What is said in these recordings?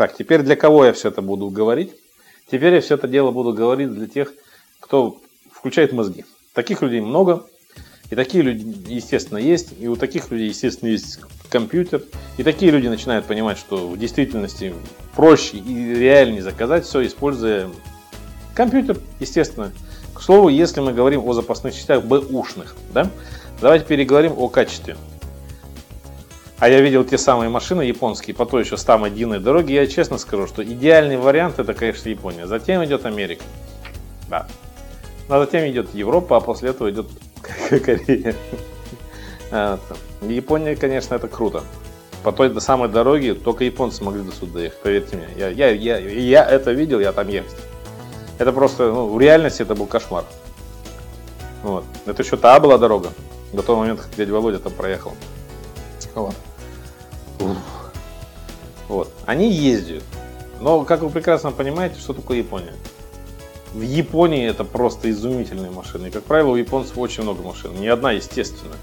Так, теперь для кого я все это буду говорить? Теперь я все это дело буду говорить для тех, кто включает мозги. Таких людей много, и такие люди, естественно, есть, и у таких людей, естественно, есть компьютер, и такие люди начинают понимать, что в действительности проще и реальнее заказать все, используя компьютер, естественно. К слову, если мы говорим о запасных частях бэушных, да, давайте переговорим о качестве. А я видел те самые машины японские по той еще самой длинной дороге. Я честно скажу, что идеальный вариант это, конечно, Япония. Затем идет Америка. Да. А затем идет Европа, а после этого идет Корея. Япония, конечно, это круто. По той до самой дороге только японцы могли до сюда доехать, поверьте мне. Я, я, я, я это видел, я там ехал. Это просто, ну, в реальности это был кошмар. Вот. Это еще та была дорога. До того момента, как дядя Володя там проехал. Вот. Вот. Они ездят. Но, как вы прекрасно понимаете, что такое Япония? В Японии это просто изумительные машины. И, как правило, у японцев очень много машин. Ни одна, естественно.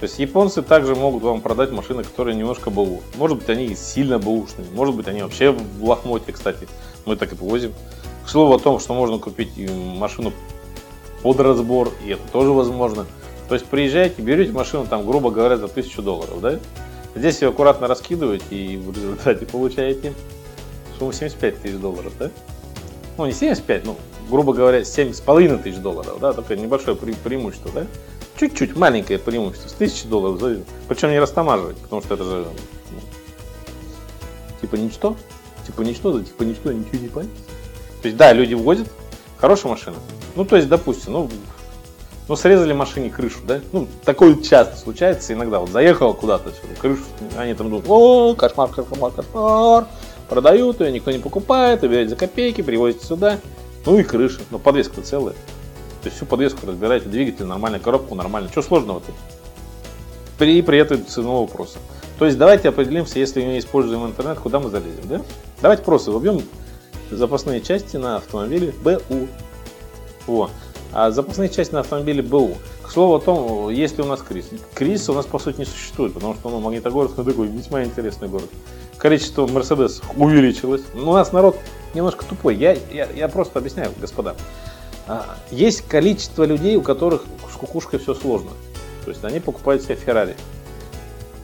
То есть японцы также могут вам продать машины, которые немножко БУ. Может быть, они сильно бэушные. Может быть, они вообще в лохмоте, кстати. Мы так и повозим. К слову о том, что можно купить машину под разбор, и это тоже возможно. То есть приезжаете, берете машину, там, грубо говоря, за 1000 долларов, да? Здесь ее аккуратно раскидываете и в результате получаете сумму 75 тысяч долларов, да? ну не 75, ну, грубо говоря, 7,5 тысяч долларов, да, такое небольшое пре преимущество, да, чуть-чуть маленькое преимущество, с 1000 долларов, причем не растамаживать, потому что это же, ну, типа ничто, типа ничто, да, типа ничто, ничего не понятно. То есть, да, люди вводят, хорошая машина, ну, то есть, допустим, ну, ну, срезали машине крышу, да? Ну, такое часто случается иногда. Вот заехал куда-то, крышу, они там думают, о, кошмар, кошмар, кошмар продают ее, никто не покупает, убираете за копейки, привозите сюда. Ну и крыша, но подвеска целая. То есть всю подвеску разбираете, двигатель, нормальная коробку, нормально. Что сложного тут? При, при этом ценового вопроса. То есть давайте определимся, если мы используем интернет, куда мы залезем, да? Давайте просто вобьем запасные части на автомобиле БУ. Во. А запасные части на автомобиле БУ. К слову о том, есть ли у нас кризис. Кризиса у нас по сути не существует, потому что ну, Магнитогорск ну, такой весьма интересный город количество Мерседес увеличилось. Но у нас народ немножко тупой. Я, я, я просто объясняю, господа. А, есть количество людей, у которых с кукушкой все сложно. То есть они покупают себе Феррари.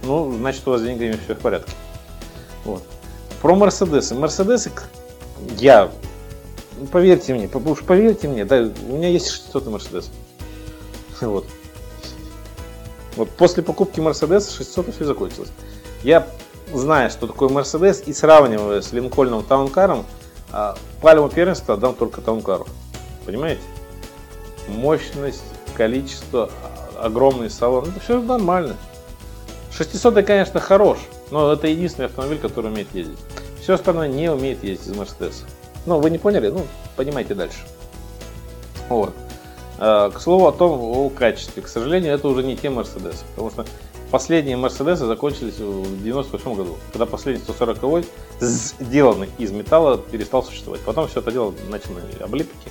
Ну, значит, у вас с деньгами все в порядке. Вот. Про Мерседесы. Мерседесы, я, поверьте мне, уж поверьте мне, да, у меня есть 600 Мерседес. Вот. Вот после покупки Мерседеса 600 все закончилось. Я зная, что такое Мерседес, и сравнивая с Линкольном Таункаром, а, пальму первенства отдам только Таункару. Понимаете? Мощность, количество, а, огромный салон, это все нормально. 600 конечно, хорош, но это единственный автомобиль, который умеет ездить. Все остальное не умеет ездить из Мерседеса. Ну, вы не поняли? Ну, понимаете дальше. Вот. А, к слову о том, о качестве. К сожалению, это уже не те Мерседесы, потому что Последние Мерседесы закончились в 98 году, когда последний 140 сделанный из металла перестал существовать. Потом все это дело начали облепки.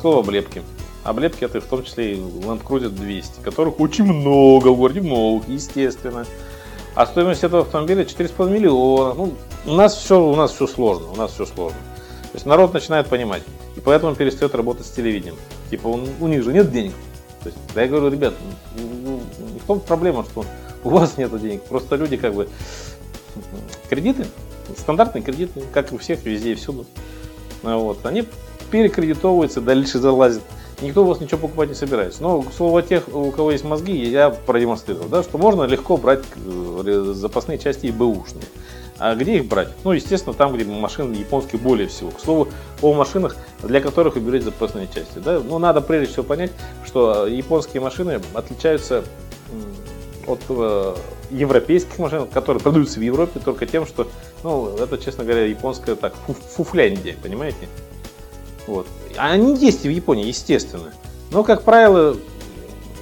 Слово облепки. Облепки это в том числе и Land Cruiser 200, которых очень много в городе, много, естественно. А стоимость этого автомобиля 4,5 миллиона. Ну, у нас все, у нас все сложно, у нас все сложно. То есть народ начинает понимать, и поэтому перестает работать с телевидением. Типа у, у них же нет денег. То есть, да я говорю, ребят, ну, не в том проблема, что у вас нет денег. Просто люди как бы кредиты, стандартные кредиты, как у всех, везде и всюду. Вот. Они перекредитовываются, дальше залазят. Никто у вас ничего покупать не собирается. Но, к слову, тех, у кого есть мозги, я продемонстрировал, да, что можно легко брать э, запасные части и бэушные. А где их брать? Ну, естественно, там, где машины японские более всего. К слову, о машинах, для которых вы берете запасные части. Да? Ну, надо прежде всего понять, что японские машины отличаются от э, европейских машин, которые продаются в Европе только тем, что, ну, это, честно говоря, японская так, фу фуфляндия, понимаете? Вот. Они есть и в Японии, естественно. Но, как правило,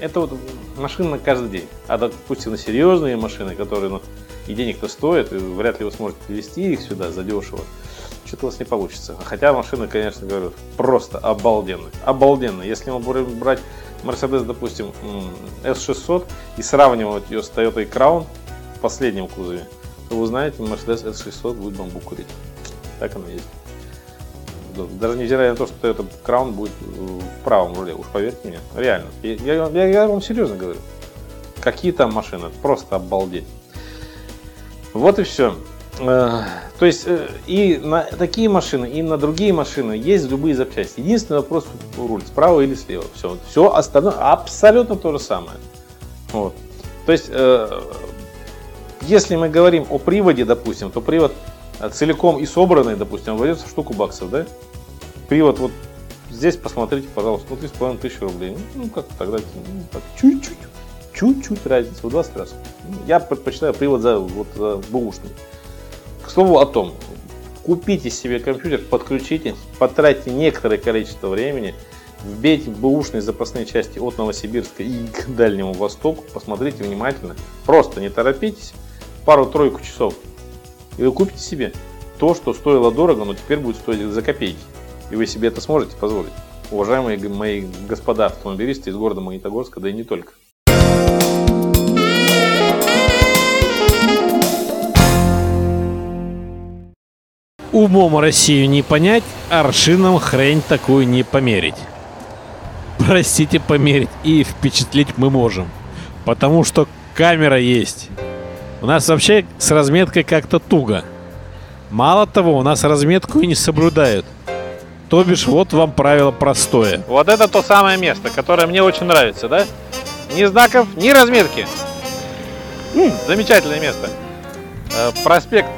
это вот машина на каждый день. А, допустим, серьезные машины, которые, ну, и денег-то стоят, и вряд ли вы сможете привезти их сюда задешево, что-то у вас не получится. Хотя машины, конечно, говорю, просто обалденные. Обалденные. Если мы будем брать Mercedes, допустим, S600 и сравнивать ее с Toyota Crown в последнем кузове, то вы знаете, Mercedes S600 будет бамбук курить. Так оно есть. Даже невзирая на то, что этот краун будет в правом руле, уж поверьте мне, реально. Я, я, я вам серьезно говорю. Какие там машины, просто обалдеть. Вот и все. Э, то есть э, и на такие машины, и на другие машины есть любые запчасти. Единственный вопрос руль, справа или слева. Все, все остальное абсолютно то же самое. Вот. То есть, э, если мы говорим о приводе, допустим, то привод целиком и собранный, допустим, обойдется штуку баксов, да? Привод вот здесь посмотрите, пожалуйста, ну 3,5 тысячи рублей. Ну, как тогда, ну, чуть-чуть, чуть-чуть разница, в 20 раз. Я предпочитаю привод за, вот, за бэушный. К слову о том, купите себе компьютер, подключите, потратьте некоторое количество времени, вбейте бэушные запасные части от Новосибирска и к Дальнему Востоку, посмотрите внимательно, просто не торопитесь, пару-тройку часов, и вы купите себе то, что стоило дорого, но теперь будет стоить за копейки. И вы себе это сможете позволить. Уважаемые мои господа автомобилисты из города Магнитогорска, да и не только. Умом Россию не понять, аршином хрень такую не померить. Простите, померить и впечатлить мы можем. Потому что камера есть. У нас вообще с разметкой как-то туго. Мало того, у нас разметку и не соблюдают. То бишь, вот вам правило простое. Вот это то самое место, которое мне очень нравится, да? Ни знаков, ни разметки. Замечательное место. Э, проспект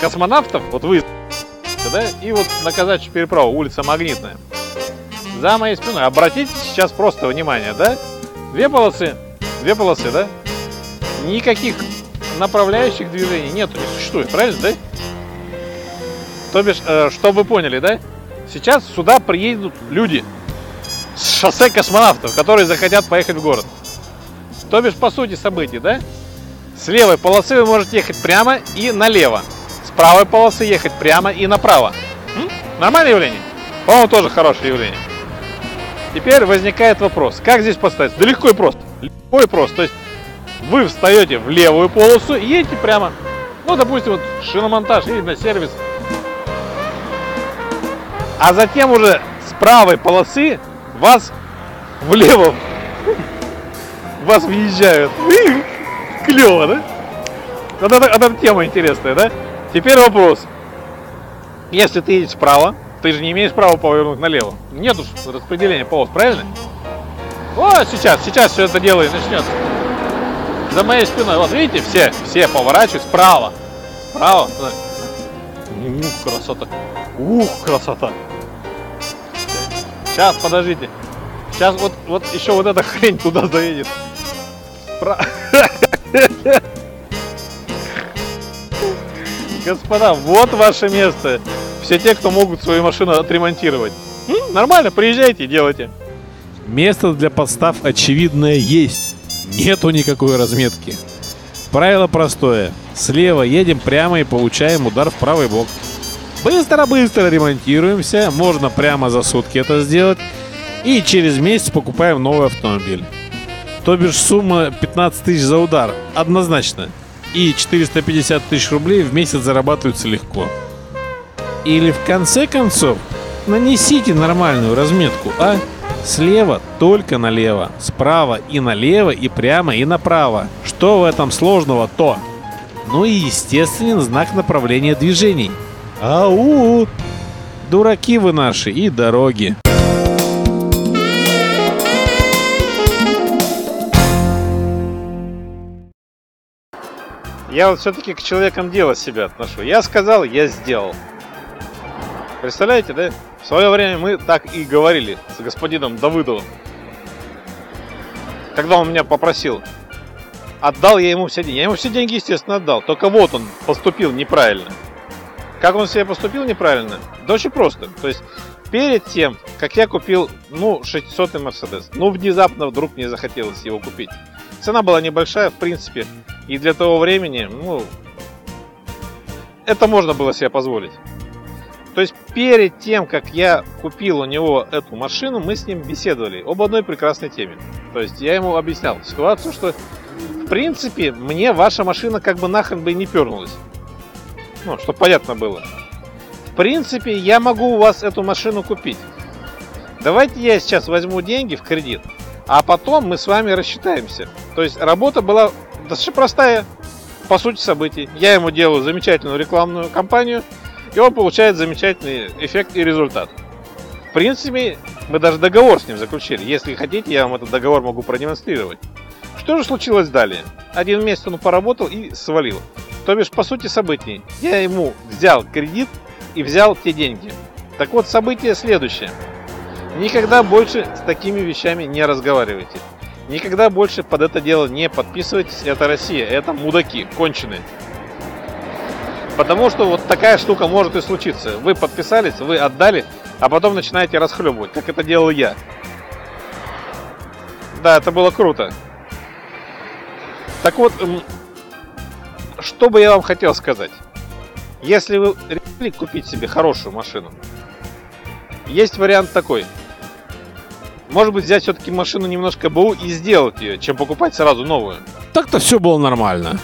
космонавтов, вот вы, да, и вот на казачью переправу, улица Магнитная. За моей спиной, обратите сейчас просто внимание, да? Две полосы, две полосы, да? Никаких направляющих движений нету, не существует, правильно, да? То бишь, э, что вы поняли, да? Сейчас сюда приедут люди с шоссе космонавтов, которые захотят поехать в город. То бишь, по сути событий, да? С левой полосы вы можете ехать прямо и налево правой полосы ехать прямо и направо. М? Нормальное явление? По-моему, тоже хорошее явление. Теперь возникает вопрос, как здесь поставить? Да легко и просто. Легко и просто. То есть вы встаете в левую полосу и едете прямо. Ну, допустим, вот шиномонтаж или на сервис. А затем уже с правой полосы вас влево вас въезжают. Клево, да? Вот это, это тема интересная, да? Теперь вопрос. Если ты едешь справа, ты же не имеешь права повернуть налево. Нет уж распределения полос, правильно? О, сейчас, сейчас все это дело и начнется. За моей спиной, вот видите, все, все поворачивают справа. Справа. Ух, красота. Ух, красота. Сейчас, подождите. Сейчас вот, вот еще вот эта хрень туда заедет. Спра... Господа, вот ваше место. Все те, кто могут свою машину отремонтировать. М? Нормально, приезжайте делайте. Место для подстав очевидное есть. Нету никакой разметки. Правило простое. Слева едем прямо и получаем удар в правый бок. Быстро-быстро ремонтируемся. Можно прямо за сутки это сделать. И через месяц покупаем новый автомобиль. То бишь сумма 15 тысяч за удар. Однозначно и 450 тысяч рублей в месяц зарабатываются легко. Или в конце концов, нанесите нормальную разметку, а? Слева только налево, справа и налево, и прямо, и направо. Что в этом сложного, то? Ну и естественный знак направления движений. Ау! Дураки вы наши и дороги. Я вот все-таки к человекам дела себя отношу. Я сказал, я сделал. Представляете, да? В свое время мы так и говорили с господином Давыдовым. Когда он меня попросил, отдал я ему все деньги. Я ему все деньги, естественно, отдал. Только вот он поступил неправильно. Как он себя поступил неправильно? Да очень просто. То есть, перед тем, как я купил, ну, 600-й Мерседес, ну, внезапно вдруг мне захотелось его купить. Цена была небольшая, в принципе, и для того времени, ну, это можно было себе позволить. То есть перед тем, как я купил у него эту машину, мы с ним беседовали об одной прекрасной теме. То есть я ему объяснял ситуацию, что в принципе мне ваша машина как бы нахрен бы и не пернулась. Ну, чтобы понятно было. принципе, я могу у вас эту машину купить. Давайте я сейчас возьму деньги в кредит, а потом мы с вами рассчитаемся. То есть работа была достаточно простая, по сути событий. Я ему делаю замечательную рекламную кампанию, и он получает замечательный эффект и результат. В принципе, мы даже договор с ним заключили. Если хотите, я вам этот договор могу продемонстрировать. Что же случилось далее? Один месяц он поработал и свалил. То бишь, по сути событий, я ему взял кредит и взял те деньги. Так вот, событие следующее. Никогда больше с такими вещами не разговаривайте. Никогда больше под это дело не подписывайтесь. Это Россия, это мудаки, конченые. Потому что вот такая штука может и случиться. Вы подписались, вы отдали, а потом начинаете расхлебывать, как это делал я. Да, это было круто. Так вот, что бы я вам хотел сказать. Если вы решили купить себе хорошую машину, есть вариант такой. Может быть, взять все-таки машину немножко БУ и сделать ее, чем покупать сразу новую. Так-то все было нормально.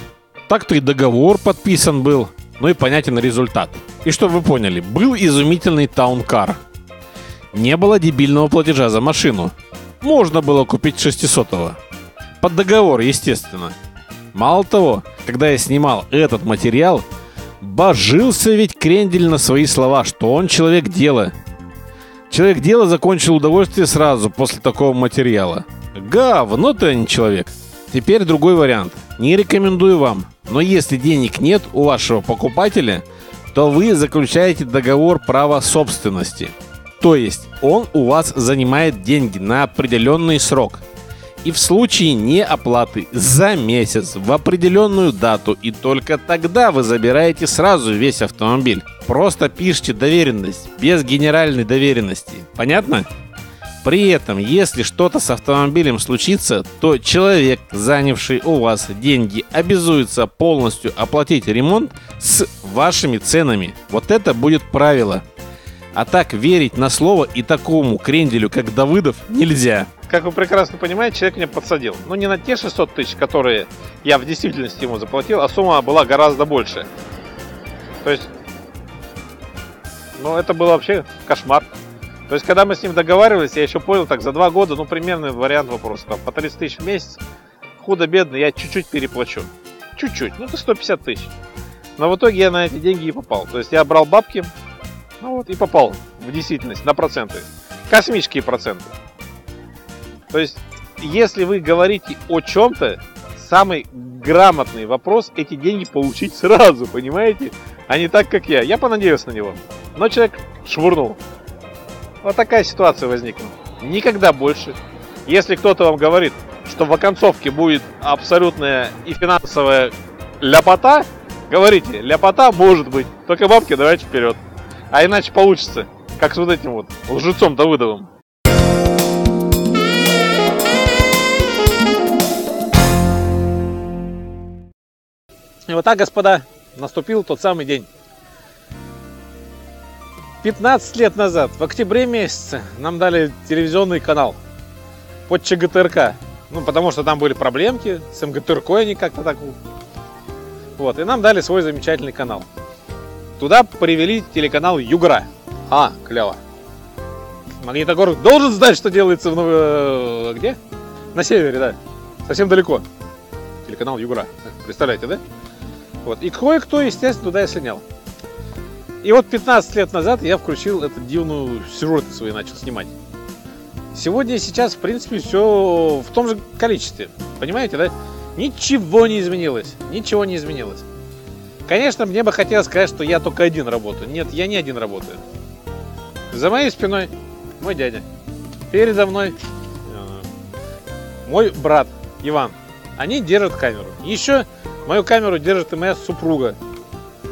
Так-то и договор подписан был, ну и понятен результат. И чтобы вы поняли, был изумительный таункар. Не было дебильного платежа за машину. Можно было купить 600-го. Под договор, естественно. Мало того, когда я снимал этот материал, божился ведь Крендель на свои слова, что он человек дела. Человек дела закончил удовольствие сразу после такого материала. Говно ты, а не человек. Теперь другой вариант. Не рекомендую вам. Но если денег нет у вашего покупателя, то вы заключаете договор права собственности. То есть он у вас занимает деньги на определенный срок – и в случае неоплаты за месяц в определенную дату и только тогда вы забираете сразу весь автомобиль. Просто пишите доверенность без генеральной доверенности. Понятно? При этом, если что-то с автомобилем случится, то человек, занявший у вас деньги, обязуется полностью оплатить ремонт с вашими ценами. Вот это будет правило. А так верить на слово и такому кренделю, как Давыдов, нельзя как вы прекрасно понимаете, человек меня подсадил. Но не на те 600 тысяч, которые я в действительности ему заплатил, а сумма была гораздо больше. То есть, ну, это был вообще кошмар. То есть, когда мы с ним договаривались, я еще понял, так, за два года, ну, примерный вариант вопроса, там, по 30 тысяч в месяц, худо-бедно, я чуть-чуть переплачу. Чуть-чуть, ну, это 150 тысяч. Но в итоге я на эти деньги и попал. То есть, я брал бабки, ну, вот, и попал в действительность на проценты. Космические проценты. То есть, если вы говорите о чем-то, самый грамотный вопрос эти деньги получить сразу, понимаете? А не так, как я. Я понадеялся на него. Но человек швырнул. Вот такая ситуация возникла. Никогда больше. Если кто-то вам говорит, что в оконцовке будет абсолютная и финансовая ляпота, говорите, ляпота может быть, только бабки давайте вперед. А иначе получится, как с вот этим вот лжецом Давыдовым. И вот так, господа, наступил тот самый день. 15 лет назад, в октябре месяце, нам дали телевизионный канал под ЧГТРК. Ну, потому что там были проблемки с МГТРК, они как-то так... Вот, и нам дали свой замечательный канал. Туда привели телеканал Югра. А, клево. Магнитогорск должен знать, что делается в... Ново... Где? На севере, да. Совсем далеко. Телеканал Югра. Представляете, да? Вот. И кое-кто, естественно, туда и слинял. И вот 15 лет назад я включил эту дивную сюжеты свои начал снимать. Сегодня и сейчас, в принципе, все в том же количестве. Понимаете, да? Ничего не изменилось. Ничего не изменилось. Конечно, мне бы хотелось сказать, что я только один работаю. Нет, я не один работаю. За моей спиной мой дядя. Передо мной э, мой брат Иван. Они держат камеру. Еще Мою камеру держит и моя супруга.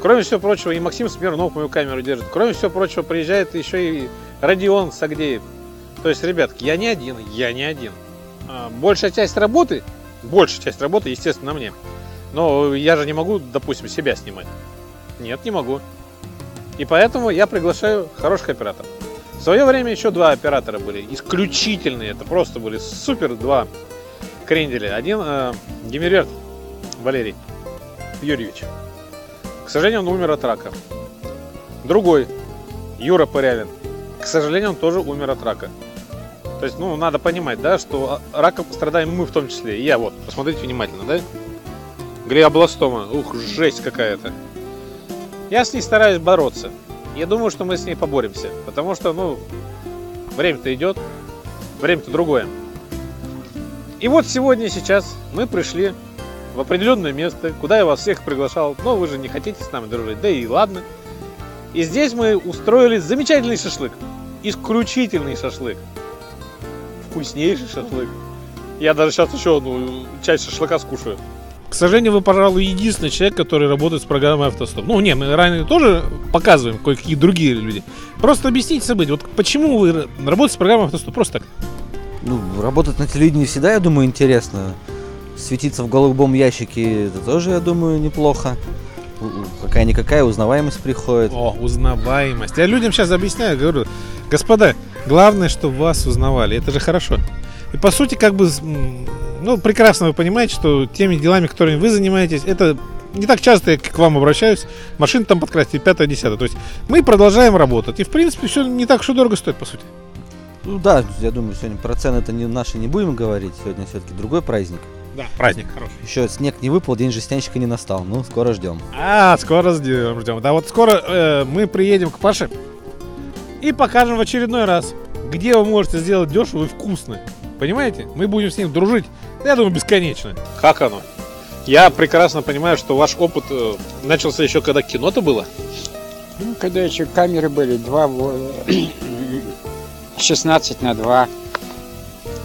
Кроме всего прочего, и Максим Смирнов мою камеру держит. Кроме всего прочего, приезжает еще и Родион Сагдеев. То есть, ребятки, я не один, я не один. А, большая часть работы, большая часть работы, естественно, на мне. Но я же не могу, допустим, себя снимать. Нет, не могу. И поэтому я приглашаю хороших операторов. В свое время еще два оператора были, исключительные, это просто были супер два кренделя. Один э, Гиммерерт Валерий Юрьевич. К сожалению, он умер от рака. Другой, Юра Пырявин. К сожалению, он тоже умер от рака. То есть, ну, надо понимать, да, что раком страдаем мы в том числе. И я вот, посмотрите внимательно, да? Глиобластома. Ух, жесть какая-то. Я с ней стараюсь бороться. Я думаю, что мы с ней поборемся. Потому что, ну, время-то идет. Время-то другое. И вот сегодня, сейчас мы пришли в определенное место, куда я вас всех приглашал, но вы же не хотите с нами дружить, да и ладно. И здесь мы устроили замечательный шашлык. Исключительный шашлык. Вкуснейший шашлык. Я даже сейчас еще ну, часть шашлыка скушаю. К сожалению, вы, пожалуй, единственный человек, который работает с программой автостоп. Ну, не, мы ранее тоже показываем кое-какие другие люди. Просто объясните события. Вот почему вы работаете с программой автостоп? Просто так. Ну, работать на телевидении всегда, я думаю, интересно. Светиться в голубом ящике, это тоже, я думаю, неплохо. Какая-никакая узнаваемость приходит. О, узнаваемость. Я людям сейчас объясняю, говорю, господа, главное, что вас узнавали. Это же хорошо. И по сути, как бы, ну, прекрасно вы понимаете, что теми делами, которыми вы занимаетесь, это не так часто я к вам обращаюсь, машины там подкрасить, 5 10 То есть мы продолжаем работать. И, в принципе, все не так уж и дорого стоит, по сути. Ну да, я думаю, сегодня про цены это не наши не будем говорить. Сегодня все-таки другой праздник. Да, праздник хороший. Еще снег не выпал, день жестянщика не настал. Ну, скоро ждем. А, скоро ждем. ждем. Да, вот скоро э, мы приедем к Паше и покажем в очередной раз, где вы можете сделать дешево и вкусно. Понимаете? Мы будем с ним дружить, я думаю, бесконечно. Как оно? Я прекрасно понимаю, что ваш опыт э, начался еще когда кино-то было. Ну, когда еще камеры были, два, 16 на 2.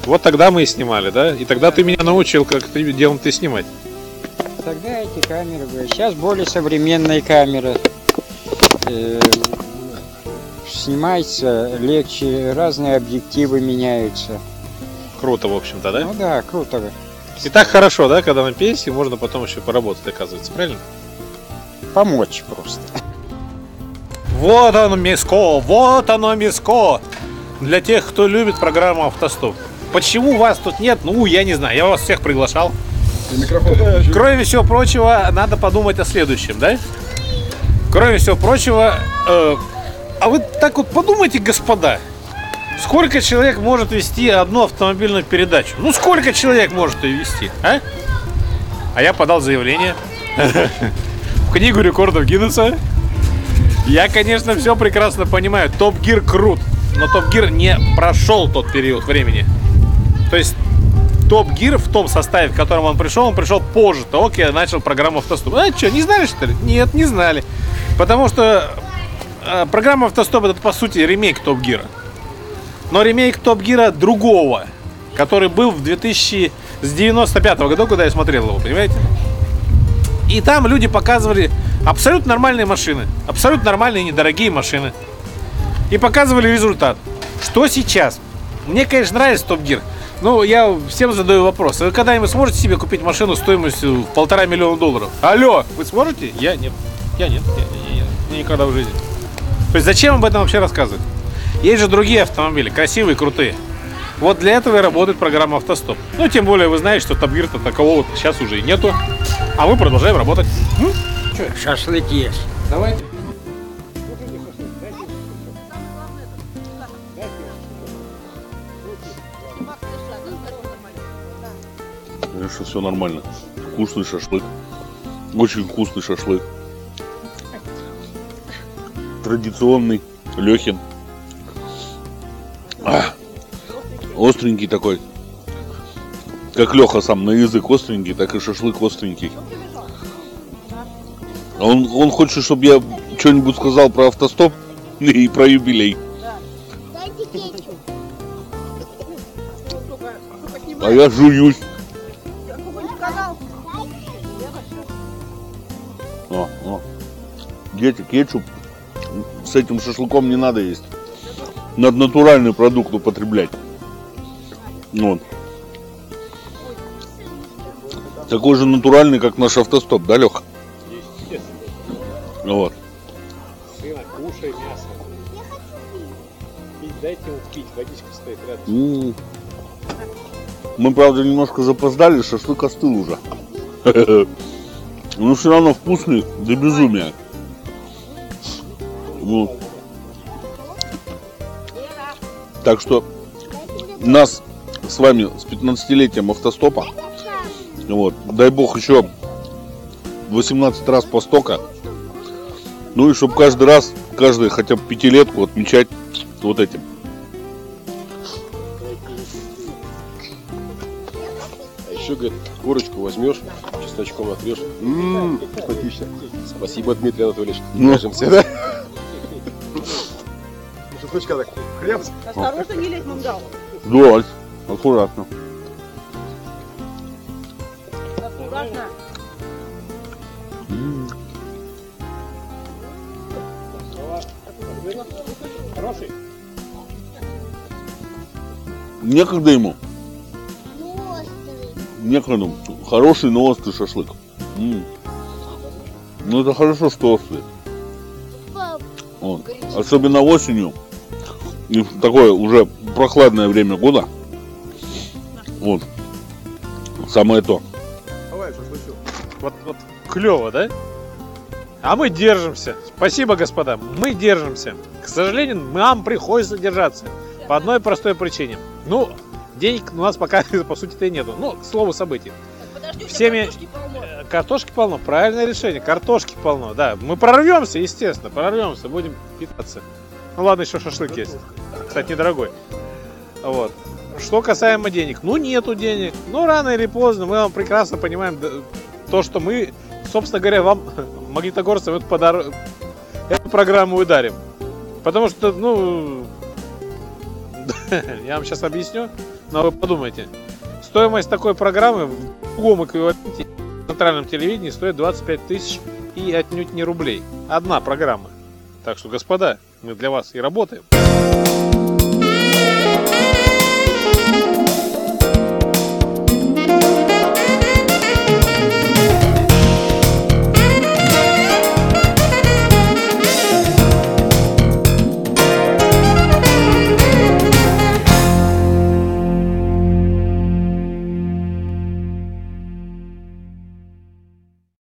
Вот тогда мы и снимали, да? И тогда ты меня научил, как ты делом ты снимать. Тогда эти камеры были. Сейчас более современные камеры. Э, снимается легче, разные объективы меняются. Круто, в общем-то, да? Ну да, круто. И так хорошо, да, когда на пенсии можно потом еще поработать, оказывается, правильно? Помочь просто. Вот оно, Миско, вот оно, Миско. Для тех, кто любит программу «Автостоп». Почему вас тут нет? Ну, я не знаю. Я вас всех приглашал. Кроме всего прочего, надо подумать о следующем, да? Кроме всего прочего, э, а вы так вот подумайте, господа, сколько человек может вести одну автомобильную передачу? Ну, сколько человек может ее вести, а? А я подал заявление в книгу рекордов Гиннесса. Я, конечно, все прекрасно понимаю. Топ Гир крут, но Топ Гир не прошел тот период времени. То есть Топ Гир в том составе, в котором он пришел, он пришел позже того, как я начал программу Автостоп. А что, не знали, что ли? Нет, не знали. Потому что э, программа Автостоп это, по сути, ремейк Топ Гира. Но ремейк Топ Гира другого, который был в 2000... с 95 -го года, когда я смотрел его, понимаете? И там люди показывали абсолютно нормальные машины, абсолютно нормальные недорогие машины. И показывали результат. Что сейчас? Мне, конечно, нравится Топ Гир. Ну, я всем задаю вопрос. Вы когда-нибудь сможете себе купить машину стоимостью в полтора миллиона долларов? Алло, вы сможете? Я нет. Я нет. Я, я, я, я никогда в жизни. То есть зачем об этом вообще рассказывать? Есть же другие автомобили, красивые, крутые. Вот для этого и работает программа «Автостоп». Ну, тем более вы знаете, что Топгир-то такового сейчас уже и нету. А мы продолжаем работать. М? Шашлык есть. Давайте. Конечно, все нормально. Вкусный шашлык. Очень вкусный шашлык. Традиционный. Лехин. А, остренький такой. Как Леха сам на язык остренький, так и шашлык остренький. Он, он хочет, чтобы я что-нибудь сказал про автостоп и про юбилей. А я жуюсь. Дети, кетчуп с этим шашлыком не надо есть. Надо натуральный продукт употреблять. Вот. Такой же натуральный, как наш автостоп, да, Леха? Вот. Сына, кушай мясо. Пить, дайте ему пить, водичка стоит рядом. М. Мы, правда, немножко запоздали, шашлык остыл уже. Но все равно вкусный до безумия. Вот. Так что нас с вами с 15-летием автостопа. Вот. Дай бог еще 18 раз по стока. Ну и чтобы каждый раз, каждый хотя бы пятилетку отмечать вот этим. А еще, говорит, курочку возьмешь, чесночком. Ммм, вкуснотища. Спасибо, Дмитрий Анатольевич. Ну. Держимся, да? Шашлычка так, хлеб. Осторожно, не лезь мангал. Да, аккуратно. Аккуратно. Некогда ему. Некогда. Хороший, но острый шашлык. М. Ну это хорошо, что острый. Вот. Особенно осенью. И в такое уже прохладное время года. Вот. Самое то. Давай, шашлычок. Вот, вот клево, да? А мы держимся. Спасибо, господа. Мы держимся. К сожалению, нам приходится держаться. По одной простой причине. Ну, денег у нас пока, по сути-то, и нету. Ну, к слову событий. Всеми- картошки полно. Э, Картошки полно, правильное решение. Картошки полно, да. Мы прорвемся, естественно, прорвемся, будем питаться. Ну ладно, еще шашлык есть. Кстати, недорогой. Вот. Что касаемо денег. Ну, нету денег. Ну, рано или поздно мы вам прекрасно понимаем то, что мы, собственно говоря, вам, магнитогорцам, эту, подар... эту программу ударим. Потому что, ну, я вам сейчас объясню, но вы подумайте. Стоимость такой программы в другом эквиваленте в центральном телевидении стоит 25 тысяч и отнюдь не рублей. Одна программа. Так что, господа, мы для вас и работаем.